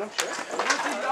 Não, não, não.